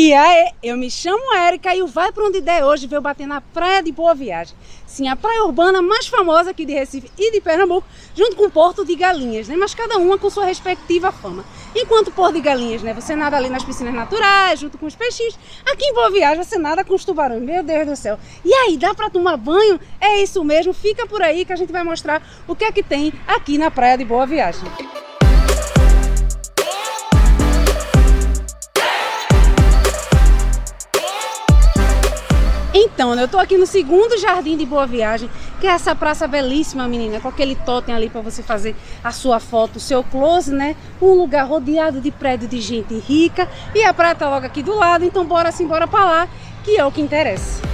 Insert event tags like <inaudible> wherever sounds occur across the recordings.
E aí, eu me chamo Érica e o Vai Pra Onde Der hoje veio bater na Praia de Boa Viagem. Sim, a praia urbana mais famosa aqui de Recife e de Pernambuco, junto com o Porto de Galinhas, né? Mas cada uma com sua respectiva fama. Enquanto o Porto de Galinhas, né? Você nada ali nas piscinas naturais, junto com os peixinhos. Aqui em Boa Viagem você nada com os tubarões. Meu Deus do céu. E aí, dá pra tomar banho? É isso mesmo. Fica por aí que a gente vai mostrar o que é que tem aqui na Praia de Boa Viagem. Então, eu tô aqui no segundo jardim de Boa Viagem, que é essa praça belíssima, menina, com aquele totem ali para você fazer a sua foto, o seu close, né? Um lugar rodeado de prédio de gente rica e a praia tá logo aqui do lado, então bora sim, bora para lá, que é o que interessa.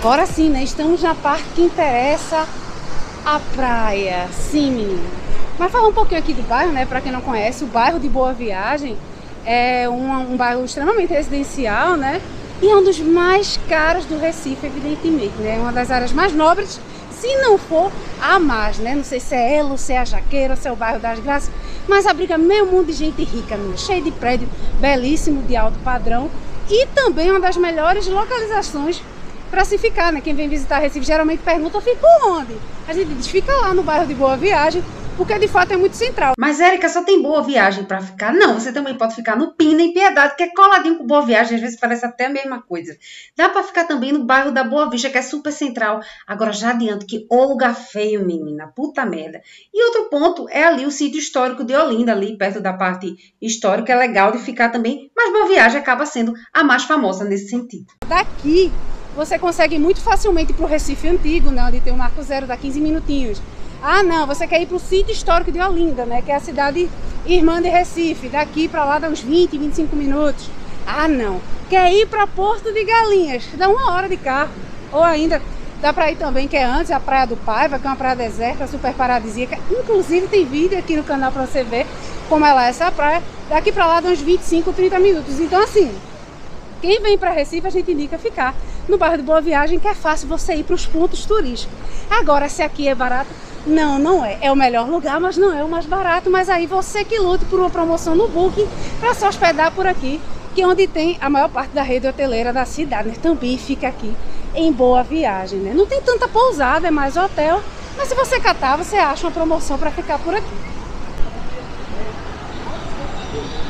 Agora sim, né? Estamos na parte que interessa a praia. Sim, menina. Mas falar um pouquinho aqui do bairro, né? Para quem não conhece, o bairro de Boa Viagem é um, um bairro extremamente residencial, né? E é um dos mais caros do Recife, evidentemente, né? Uma das áreas mais nobres, se não for a mais, né? Não sei se é Elo, se é a Jaqueira, se é o bairro das Graças, mas abriga meio mundo de gente rica, menina, cheio de prédio belíssimo, de alto padrão e também uma das melhores localizações para se ficar, né? Quem vem visitar Recife geralmente pergunta, fico onde? A gente diz, fica lá no bairro de Boa Viagem, porque de fato é muito central. Mas, Érica, só tem Boa Viagem para ficar? Não, você também pode ficar no Pina e Piedade, que é coladinho com Boa Viagem, às vezes parece até a mesma coisa. Dá para ficar também no bairro da Boa Vista, que é super central. Agora, já adianto que o lugar feio, menina, puta merda. E outro ponto é ali o sítio histórico de Olinda, ali perto da parte histórica, é legal de ficar também, mas Boa Viagem acaba sendo a mais famosa nesse sentido. Daqui você consegue muito facilmente para o Recife Antigo, né, onde tem o Marco Zero, dá 15 minutinhos. Ah, não, você quer ir para o sítio histórico de Olinda, né, que é a cidade irmã de Recife, daqui para lá dá uns 20, 25 minutos. Ah, não, quer ir para Porto de Galinhas, dá uma hora de carro. Ou ainda, dá para ir também, que é antes, a Praia do Paiva, que é uma praia deserta, super paradisíaca. Inclusive tem vídeo aqui no canal para você ver como é essa praia. Daqui para lá dá uns 25, 30 minutos. Então assim, quem vem para Recife a gente indica ficar no bairro de Boa Viagem, que é fácil você ir para os pontos turísticos. Agora, se aqui é barato, não, não é. É o melhor lugar, mas não é o mais barato. Mas aí você que lute por uma promoção no Booking para se hospedar por aqui, que é onde tem a maior parte da rede hoteleira da cidade. Né? Também fica aqui em Boa Viagem, né? Não tem tanta pousada, é mais hotel. Mas se você catar, você acha uma promoção para ficar por aqui.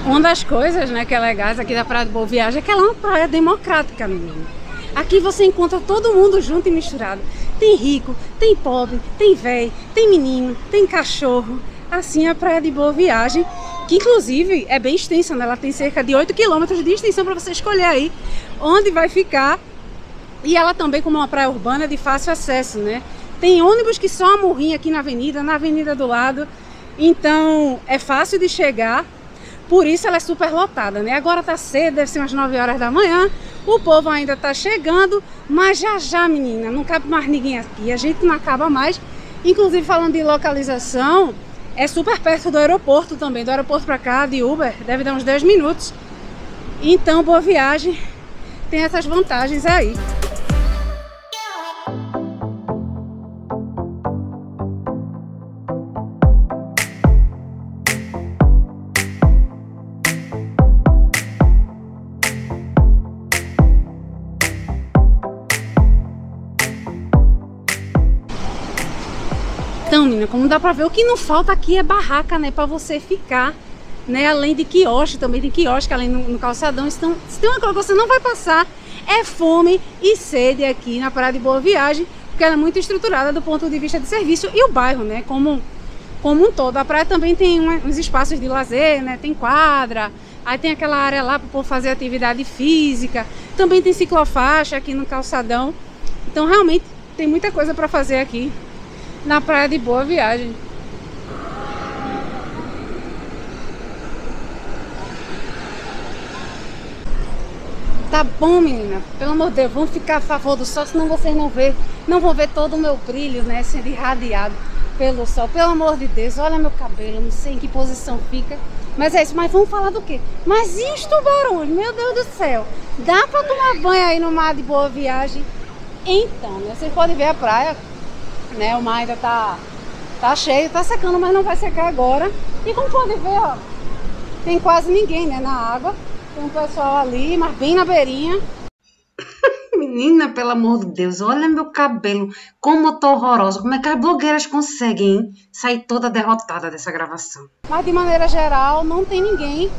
Uma das coisas né, que é legais aqui da Praia de Boa Viagem é que ela é uma praia democrática, menino. Aqui você encontra todo mundo junto e misturado. Tem rico, tem pobre, tem velho, tem menino, tem cachorro. Assim a Praia de Boa Viagem, que inclusive é bem extensa, né? ela tem cerca de 8 quilômetros de extensão para você escolher aí onde vai ficar. E ela também, como uma praia urbana, é de fácil acesso, né? Tem ônibus que só amorrinha aqui na avenida, na avenida do lado. Então é fácil de chegar por isso ela é super lotada, né? Agora tá cedo, deve ser umas 9 horas da manhã. O povo ainda tá chegando, mas já já, menina, não cabe mais ninguém aqui. A gente não acaba mais. Inclusive falando de localização, é super perto do aeroporto também. Do aeroporto para cá, de Uber, deve dar uns 10 minutos. Então, boa viagem. Tem essas vantagens aí. Então, menina, como dá pra ver, o que não falta aqui é barraca, né? Pra você ficar, né? Além de quiosque, também tem quiosque além no, no calçadão. Então, se tem uma coisa que você não vai passar, é fome e sede aqui na Praia de Boa Viagem, porque ela é muito estruturada do ponto de vista de serviço e o bairro, né? Como, como um todo. A praia também tem uma, uns espaços de lazer, né? Tem quadra, aí tem aquela área lá para fazer atividade física. Também tem ciclofaixa aqui no calçadão. Então, realmente, tem muita coisa para fazer aqui na praia de Boa Viagem. Tá bom, menina. Pelo amor de Deus, vamos ficar a favor do sol, senão vocês não vê, não vão ver todo o meu brilho, né, sendo irradiado pelo sol. Pelo amor de Deus, olha meu cabelo, não sei em que posição fica, Mas é isso, mas vamos falar do quê? Mas e os tubarões? Meu Deus do céu! Dá pra tomar banho aí no mar de boa viagem? Então, né? Vocês podem ver a praia, né? O mar ainda tá, tá cheio, tá secando, mas não vai secar agora. E como podem ver, ó, tem quase ninguém, né, na água. Tem um pessoal ali, mas bem na beirinha. <laughs> Menina, pelo amor de Deus, olha meu cabelo, como eu tô horrorosa. Como é que as blogueiras conseguem hein? sair toda derrotada dessa gravação? Mas de maneira geral, não tem ninguém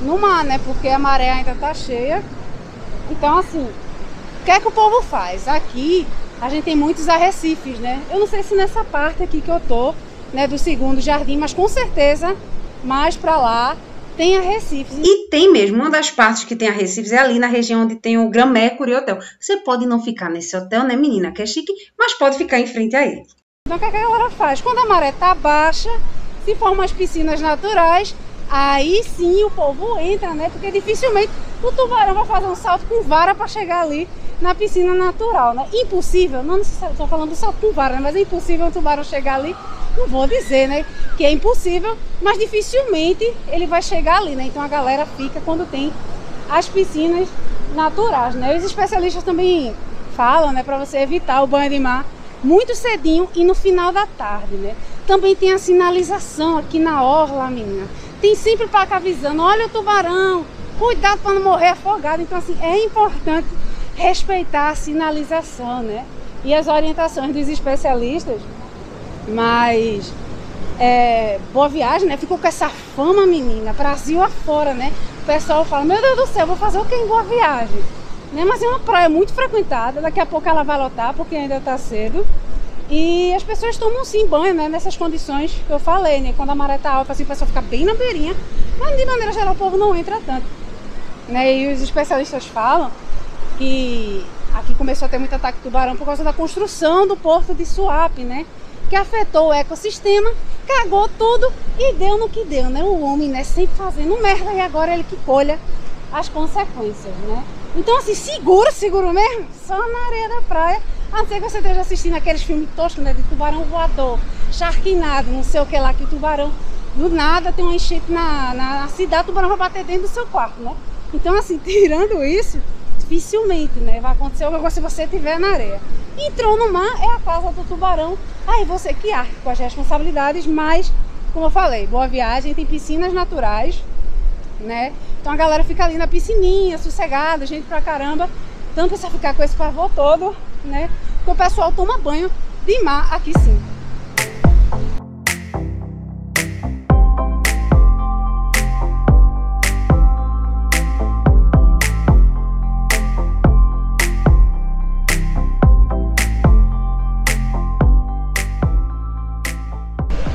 no mar, né? Porque a maré ainda tá cheia. Então, assim, o que é que o povo faz? Aqui a gente tem muitos arrecifes, né? Eu não sei se nessa parte aqui que eu tô, né, do segundo jardim, mas com certeza mais para lá tem arrecifes. E tem mesmo, uma das partes que tem arrecifes é ali na região onde tem o Gran Mercury Hotel. Você pode não ficar nesse hotel, né, menina, que é chique, mas pode ficar em frente a ele. Então o é que a galera faz? Quando a maré tá baixa, se formam as piscinas naturais, aí sim o povo entra, né? Porque dificilmente o tubarão vai fazer um salto com vara para chegar ali na piscina natural, né? Impossível, não necessariamente estou falando do salto com vara, né? mas é impossível o tubarão chegar ali não vou dizer, né, que é impossível, mas dificilmente ele vai chegar ali, né? Então a galera fica quando tem as piscinas naturais, né? Os especialistas também falam, né, para você evitar o banho de mar muito cedinho e no final da tarde, né? Também tem a sinalização aqui na orla, menina. Tem sempre placa avisando, olha o tubarão, cuidado para não morrer afogado. Então assim, é importante respeitar a sinalização, né? E as orientações dos especialistas mas é, Boa Viagem, né? Ficou com essa fama, menina, Brasil afora, né? O pessoal fala, meu Deus do céu, vou fazer o que em Boa Viagem? Né? Mas é uma praia muito frequentada, daqui a pouco ela vai lotar, porque ainda está cedo. E as pessoas tomam sim banho, né? Nessas condições que eu falei, né? Quando a maré tá alta, assim, o pessoal fica bem na beirinha. Mas de maneira geral o povo não entra tanto. Né? E os especialistas falam que aqui começou a ter muito ataque de tubarão por causa da construção do porto de Suape, né? que afetou o ecossistema, cagou tudo e deu no que deu, né? O homem, né, sempre fazendo merda e agora ele que colha as consequências, né? Então, assim, seguro, seguro mesmo, só na areia da praia. A não ser que você esteja assistindo aqueles filmes toscos, né, de tubarão voador, charquinado, não sei o que lá, que tubarão, do nada, tem uma enchente na, na cidade, o tubarão vai bater dentro do seu quarto, né? Então, assim, <laughs> tirando isso, dificilmente, né, vai acontecer algo se você estiver na areia. Entrou no mar, é a casa do tubarão. Aí você que arca com as responsabilidades, mas, como eu falei, boa viagem, tem piscinas naturais, né? Então a galera fica ali na piscininha, sossegada, gente pra caramba. Então não precisa ficar com esse pavor todo, né? Porque o pessoal toma banho de mar aqui sim.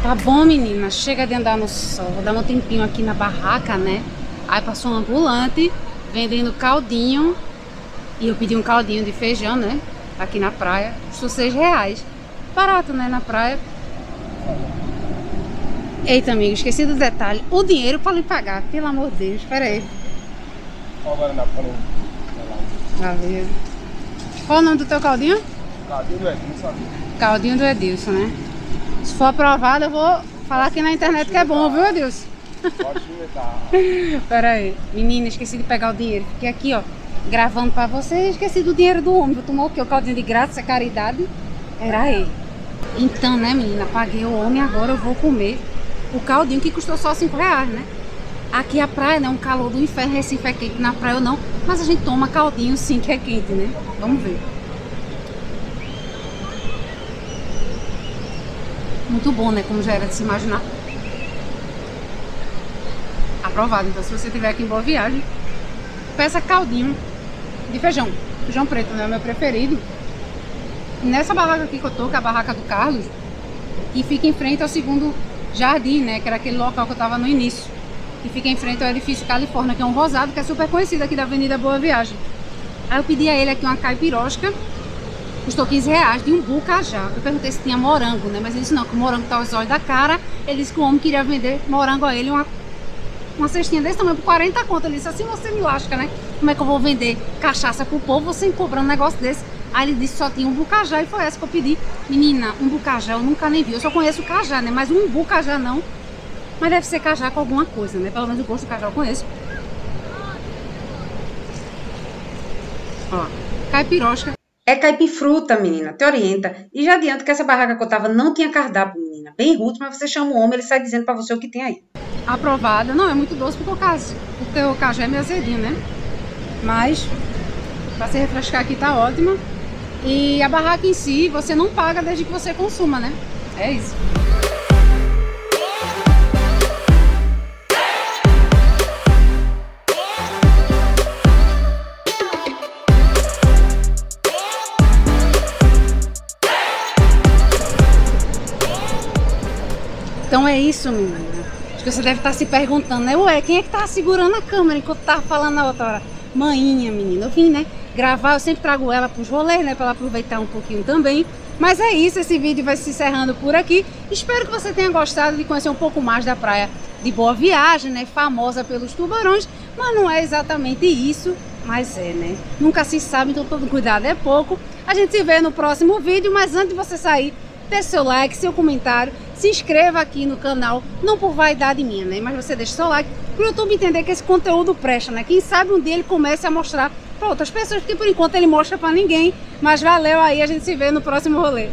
Tá bom, menina. Chega de andar no sol. Vou dar um tempinho aqui na barraca, né? Aí passou um ambulante vendendo caldinho. E eu pedi um caldinho de feijão, né? Aqui na praia. Custou seis reais. Barato, né? Na praia. Eita, amigo, esqueci do detalhe. O dinheiro para lhe pagar, pelo amor de Deus. Espera aí. Valeu. Qual o nome do teu caldinho? Caldinho do Edilson. Caldinho do Edilson, né? Se for aprovado, eu vou falar aqui na internet que é bom, viu, Deus? Pode <laughs> inventar. Pera aí. Menina, esqueci de pegar o dinheiro. Fiquei aqui, ó, gravando pra você. Esqueci do dinheiro do. Vou tomar o quê? O caldinho de graça, caridade? Era aí. Então, né, menina, paguei o homem, agora eu vou comer o caldinho que custou só 5 reais, né? Aqui a praia, né? Um calor do inferno, Recife é quente, na praia ou não. Mas a gente toma caldinho sim que é quente, né? Vamos ver. Muito bom, né? Como já era de se imaginar. Aprovado. Então, se você estiver aqui em Boa Viagem, peça caldinho de feijão. Feijão preto, né? É o meu preferido. Nessa barraca aqui que eu tô, que é a barraca do Carlos, que fica em frente ao segundo jardim, né? Que era aquele local que eu tava no início. Que fica em frente ao edifício Califórnia, que é um rosado, que é super conhecido aqui da Avenida Boa Viagem. Aí eu pedi a ele aqui uma caipirosca Custou 15 reais de um bucajá. Eu perguntei se tinha morango, né? Mas ele disse não, que o morango tá os olhos da cara. Ele disse que o homem queria vender morango a ele, uma, uma cestinha desse tamanho por 40 contas. Ele disse assim, você me lasca, né? Como é que eu vou vender cachaça pro povo sem cobrar um negócio desse? Aí ele disse que só tinha um bucajá e foi essa que eu pedi. Menina, um bucajá eu nunca nem vi. Eu só conheço o cajá, né? Mas um bucajá não. Mas deve ser cajá com alguma coisa, né? Pelo menos o gosto do cajá eu conheço. Ó, caipirosca. É caipifruta, menina, te orienta. E já adianto que essa barraca que eu tava não tinha cardápio, menina. Bem rude, mas você chama o homem, ele sai dizendo pra você o que tem aí. Aprovada. Não, é muito doce porque o cajá, porque o cajá é meio azedinho, né? Mas, pra se refrescar aqui tá ótima. E a barraca em si, você não paga desde que você consuma, né? É isso. Então é isso, menina. Acho que você deve estar se perguntando, né? Ué, quem é que tá segurando a câmera enquanto tava falando na outra hora? Maninha, menina. Eu vim, né? Gravar, eu sempre trago ela pros rolês, né? Pra ela aproveitar um pouquinho também. Mas é isso, esse vídeo vai se encerrando por aqui. Espero que você tenha gostado de conhecer um pouco mais da praia de Boa Viagem, né? Famosa pelos tubarões, mas não é exatamente isso, mas é, né? Nunca se sabe, então todo cuidado é pouco. A gente se vê no próximo vídeo, mas antes de você sair, deixe seu like, seu comentário, se inscreva aqui no canal, não por vaidade minha, né? Mas você deixa seu like para o YouTube entender que esse conteúdo presta, né? Quem sabe um dia ele comece a mostrar para outras pessoas, porque por enquanto ele mostra para ninguém. Mas valeu aí, a gente se vê no próximo rolê.